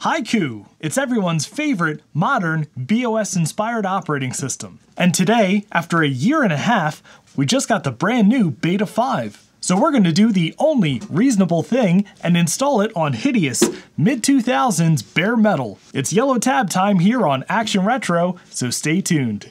Haiku. It's everyone's favorite modern BeOS inspired operating system. And today, after a year and a half, we just got the brand new Beta 5. So we're going to do the only reasonable thing and install it on hideous mid 2000s bare metal. It's yellow tab time here on Action Retro, so stay tuned.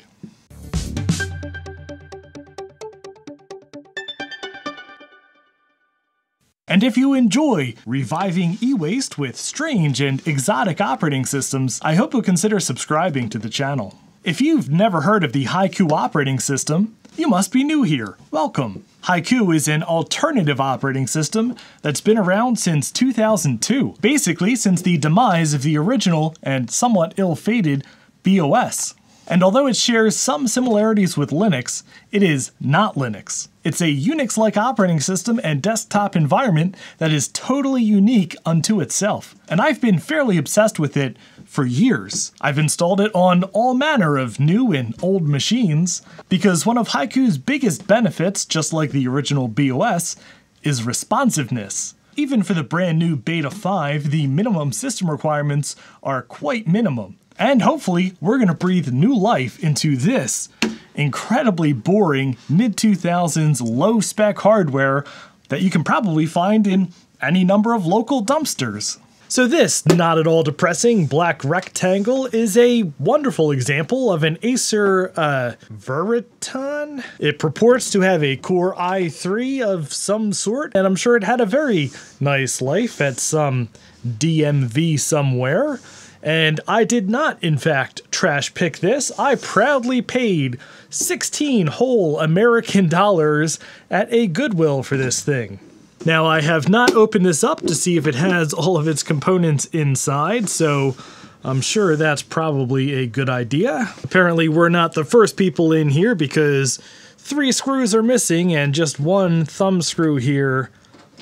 And if you enjoy reviving e-waste with strange and exotic operating systems, I hope you'll consider subscribing to the channel. If you've never heard of the Haiku operating system, you must be new here. Welcome. Haiku is an alternative operating system that's been around since 2002, basically since the demise of the original and somewhat ill-fated BeOS. And although it shares some similarities with Linux, it is not Linux. It's a Unix-like operating system and desktop environment that is totally unique unto itself. And I've been fairly obsessed with it for years. I've installed it on all manner of new and old machines because one of Haiku's biggest benefits, just like the original BeOS, is responsiveness. Even for the brand new Beta 5, the minimum system requirements are quite minimum. And hopefully, we're going to breathe new life into this incredibly boring mid 2000s low spec hardware that you can probably find in any number of local dumpsters. So this not at all depressing black rectangle is a wonderful example of an Acer uh, Veriton. It purports to have a Core i3 of some sort, and I'm sure it had a very nice life at some DMV somewhere. And I did not, in fact, trash pick this. I proudly paid 16 whole American dollars at a Goodwill for this thing. Now, I have not opened this up to see if it has all of its components inside, so I'm sure that's probably a good idea. Apparently, we're not the first people in here because three screws are missing and just one thumb screw here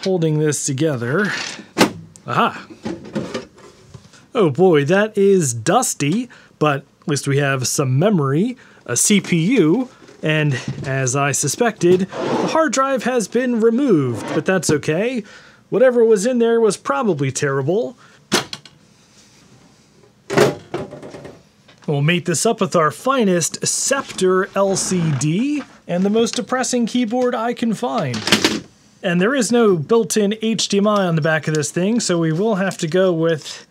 holding this together. Aha! Oh boy, that is dusty, but at least we have some memory, a CPU, and as I suspected, the hard drive has been removed, but that's okay. Whatever was in there was probably terrible. We'll mate this up with our finest Sceptre LCD and the most depressing keyboard I can find. And there is no built-in HDMI on the back of this thing, so we will have to go with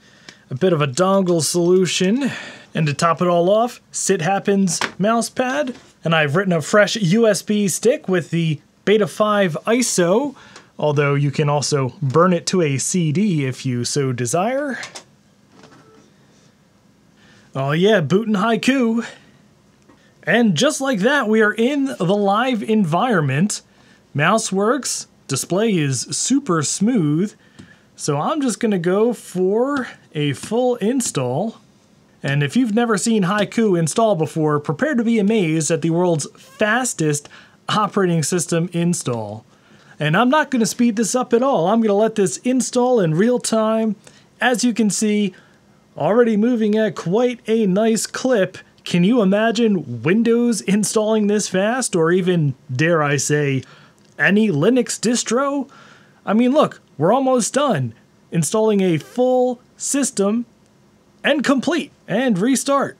a bit of a dongle solution. And to top it all off, Sit Happens mousepad. And I've written a fresh USB stick with the Beta 5 ISO, although you can also burn it to a CD if you so desire. Oh yeah, bootin' haiku. And just like that, we are in the live environment. Mouse works, display is super smooth, so I'm just gonna go for a full install. And if you've never seen Haiku install before, prepare to be amazed at the world's fastest operating system install. And I'm not gonna speed this up at all. I'm gonna let this install in real time. As you can see, already moving at quite a nice clip. Can you imagine Windows installing this fast, or even, dare I say, any Linux distro? I mean, look, we're almost done installing a full system and complete and restart.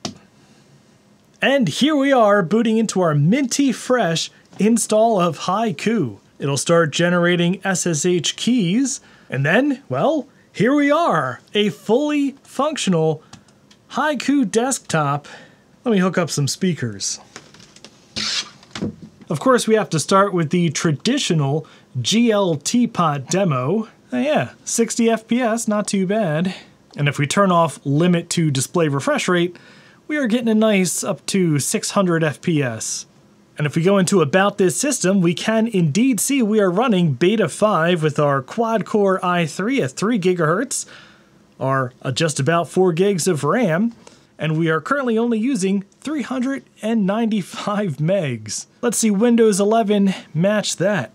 And here we are booting into our minty fresh install of Haiku. It'll start generating SSH keys, and then, well, here we are, a fully functional Haiku desktop. Let me hook up some speakers. Of course, we have to start with the traditional GLTeapot demo. Oh yeah, 60 FPS, not too bad. And if we turn off limit to display refresh rate, we are getting a nice up to 600 FPS. And if we go into about this system, we can indeed see we are running Beta 5 with our quad-core i3 at 3 gigahertz, our uh, just about 4 gigs of RAM, and we are currently only using 395 megs. Let's see Windows 11 match that.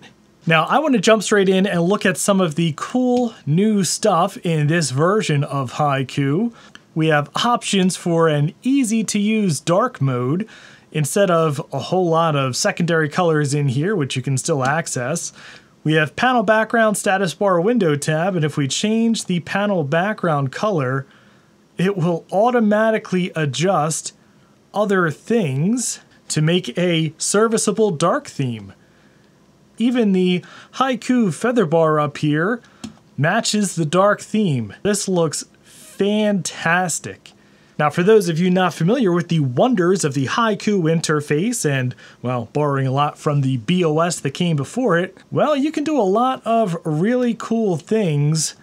Now, I want to jump straight in and look at some of the cool new stuff in this version of Haiku. We have options for an easy to use dark mode instead of a whole lot of secondary colors in here, which you can still access. We have panel background status bar window tab, and if we change the panel background color, it will automatically adjust other things to make a serviceable dark theme. Even the Haiku feather bar up here matches the dark theme. This looks fantastic. Now, for those of you not familiar with the wonders of the Haiku interface and, well, borrowing a lot from the BeOS that came before it, well, you can do a lot of really cool things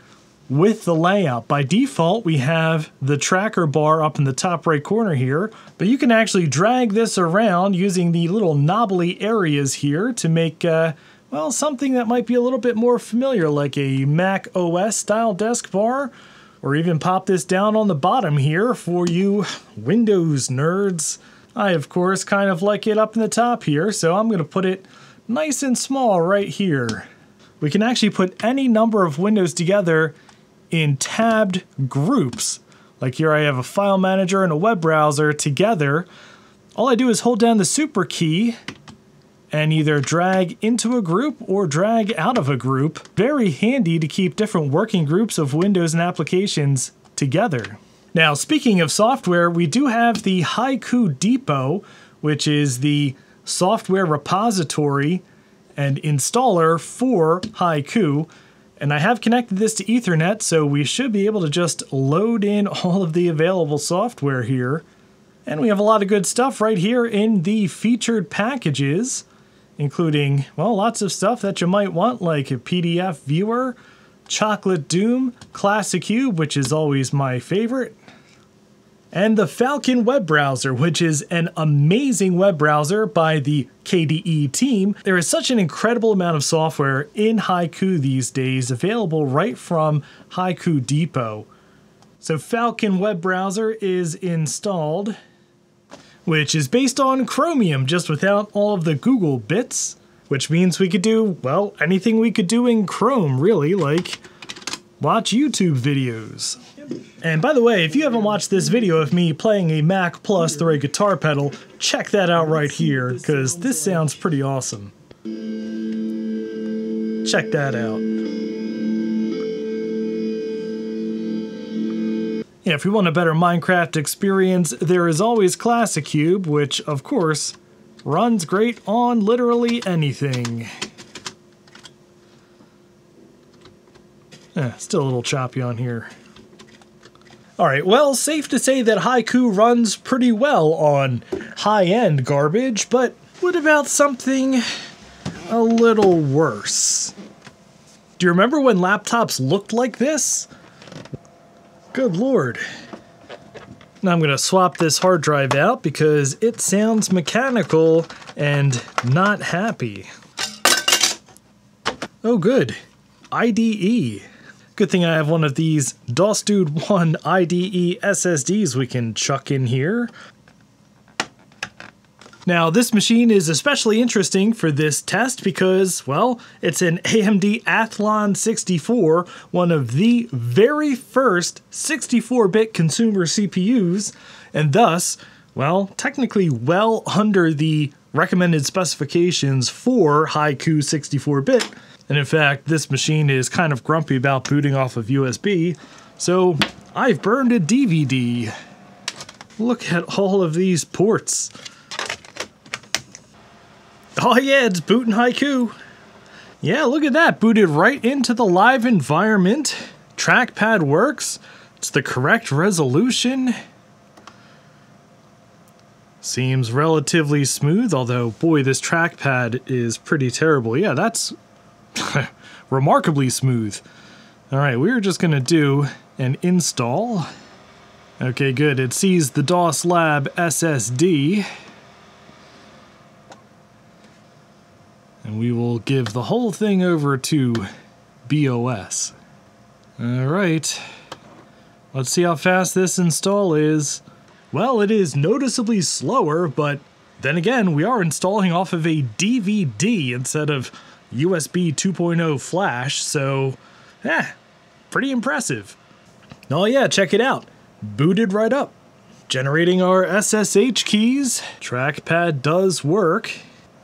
with the layout. By default, we have the tracker bar up in the top right corner here, but you can actually drag this around using the little knobbly areas here to make, uh, well, something that might be a little bit more familiar, like a Mac OS style desk bar or even pop this down on the bottom here for you Windows nerds. I, of course, kind of like it up in the top here, so I'm going to put it nice and small right here. We can actually put any number of windows together in tabbed groups. Like here I have a file manager and a web browser together. All I do is hold down the super key and either drag into a group or drag out of a group. Very handy to keep different working groups of windows and applications together. Now, speaking of software, we do have the Haiku Depot, which is the software repository and installer for Haiku. And I have connected this to Ethernet, so we should be able to just load in all of the available software here. And we have a lot of good stuff right here in the featured packages including, well, lots of stuff that you might want, like a PDF viewer, Chocolate Doom, ClassiCube, which is always my favorite, and the Falkon web browser, which is an amazing web browser by the KDE team. There is such an incredible amount of software in Haiku these days available right from Haiku Depot. So Falkon web browser is installed which is based on Chromium just without all of the Google bits, which means we could do, well, anything we could do in Chrome, really, like watch YouTube videos. And by the way, if you haven't watched this video of me playing a Mac Plus through a guitar pedal, check that out right here, because this sounds pretty awesome. Check that out. Yeah, if you want a better Minecraft experience, there is always ClassiCube, which, of course, runs great on literally anything. Eh, still a little choppy on here. Alright, well, safe to say that Haiku runs pretty well on high-end garbage, but what about something a little worse? Do you remember when laptops looked like this? Good lord. Now I'm going to swap this hard drive out because it sounds mechanical and not happy. Oh good, IDE. Good thing I have one of these DOSDude 1 IDE SSDs we can chuck in here. Now, this machine is especially interesting for this test because, well, it's an AMD Athlon 64, one of the very first 64-bit consumer CPUs, and thus, well, technically well under the recommended specifications for Haiku 64-bit. And in fact, this machine is kind of grumpy about booting off of USB, so I've burned a DVD. Look at all of these ports. Oh yeah, it's booting haiku. Yeah, look at that, booted right into the live environment. Trackpad works. It's the correct resolution. Seems relatively smooth, although boy, this trackpad is pretty terrible. Yeah, that's remarkably smooth. All right, we're just gonna do an install. Okay, good. It sees the DOS Lab SSD. And we will give the whole thing over to BeOS. Alright. Let's see how fast this install is. Well, it is noticeably slower, but then again, we are installing off of a DVD instead of USB 2.0 flash, so, eh, pretty impressive. Oh yeah, check it out. Booted right up. Generating our SSH keys. Trackpad does work.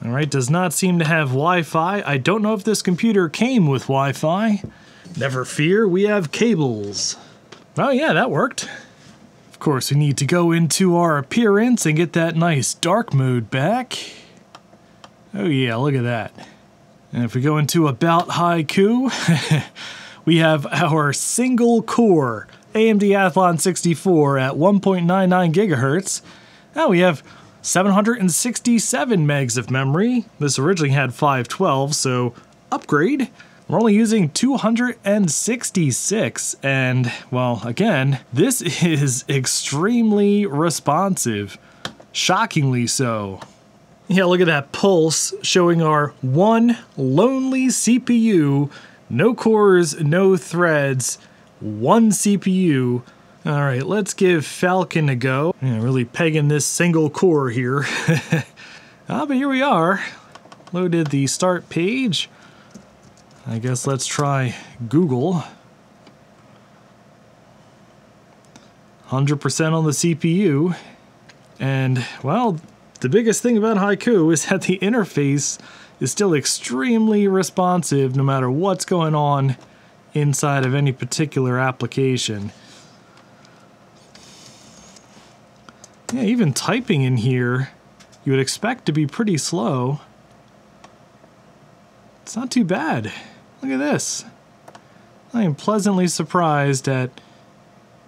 Alright, does not seem to have Wi-Fi. I don't know if this computer came with Wi-Fi. Never fear, we have cables. Oh yeah, that worked. Of course, we need to go into our appearance and get that nice dark mode back. Oh yeah, look at that. And if we go into About Haiku, we have our single core AMD Athlon 64 at 1.99 gigahertz. Now we have 767 megs of memory. This originally had 512, so upgrade. We're only using 266, and well, again, this is extremely responsive. Shockingly so. Yeah, look at that pulse showing our one lonely CPU, no cores, no threads, one CPU. All right, let's give Falkon a go. Yeah, really pegging this single core here. ah, but here we are. Loaded the start page. I guess let's try Google. 100% on the CPU. And, well, the biggest thing about Haiku is that the interface is still extremely responsive no matter what's going on inside of any particular application. Yeah, even typing in here, you would expect to be pretty slow. It's not too bad. Look at this. I am pleasantly surprised at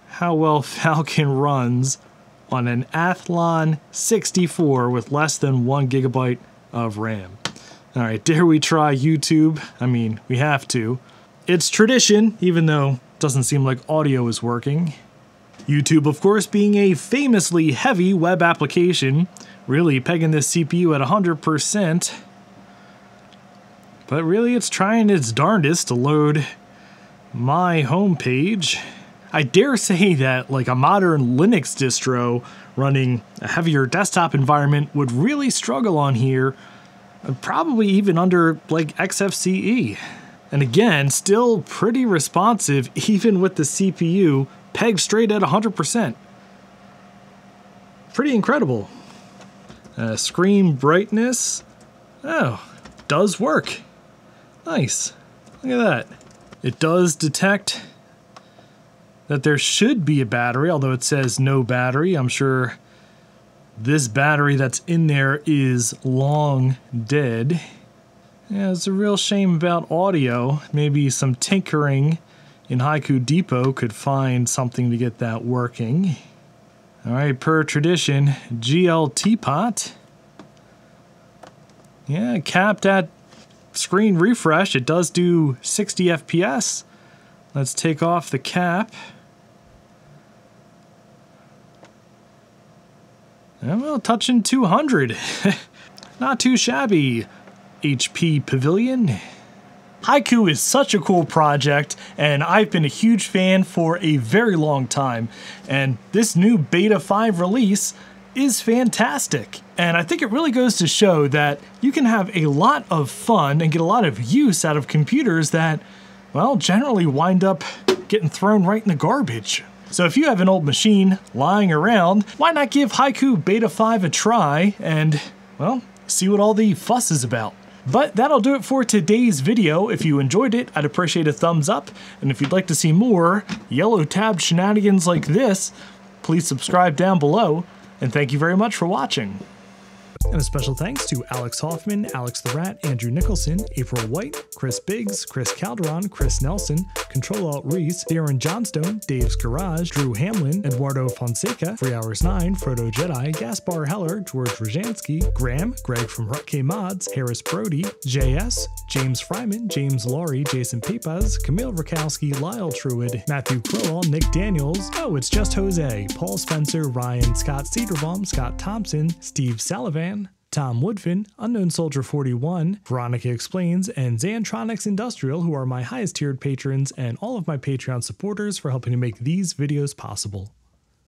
how well Falkon runs on an Athlon 64 with less than one gigabyte of RAM. All right, dare we try YouTube? I mean, we have to. It's tradition, even though it doesn't seem like audio is working. YouTube, of course, being a famously heavy web application, really pegging this CPU at 100%. But really, it's trying its darndest to load my homepage. I dare say that like a modern Linux distro running a heavier desktop environment would really struggle on here, probably even under like XFCE. And again, still pretty responsive even with the CPU pegged straight at 100%. Pretty incredible. Uh, screen brightness, oh, does work. Nice. Look at that. It does detect that there should be a battery, although it says no battery. I'm sure this battery that's in there is long dead. Yeah, it's a real shame about audio. Maybe some tinkering in Haiku Depot could find something to get that working. All right, per tradition, GL pot. Yeah, capped at screen refresh. It does do 60 FPS. Let's take off the cap. Well, touching 200. Not too shabby. HP Pavilion. Haiku is such a cool project, and I've been a huge fan for a very long time. And this new Beta 5 release is fantastic. And I think it really goes to show that you can have a lot of fun and get a lot of use out of computers that, well, generally wind up getting thrown right in the garbage. So if you have an old machine lying around, why not give Haiku Beta 5 a try and, well, see what all the fuss is about. But that'll do it for today's video. If you enjoyed it, I'd appreciate a thumbs up. And if you'd like to see more yellow tab shenanigans like this, please subscribe down below. And thank you very much for watching. And a special thanks to Alex Hoffman, Alex the Rat, Andrew Nicholson, April White, Chris Biggs, Chris Calderon, Chris Nelson, Control Alt Reese, Darren Johnstone, Dave's Garage, Drew Hamlin, Eduardo Fonseca, 3 Hours 9, Frodo Jedi, Gaspar Heller, George Rajansky, Graham, Greg from Rutk Mods, Harris Brody, JS, James Fryman, James Laurie, Jason Pepas, Camille Rakowski, Lyle Truid, Matthew Crowell, Nick Daniels, Oh, it's just Jose, Paul Spencer, Ryan, Scott Cedarbaum, Scott Thompson, Steve Sullivan, Tom Woodfin, Unknown Soldier 41, Veronica Explains, and Xantronics Industrial, who are my highest tiered patrons and all of my Patreon supporters for helping to make these videos possible.